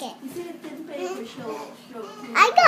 it. You see the thin paper? Show, show. I got.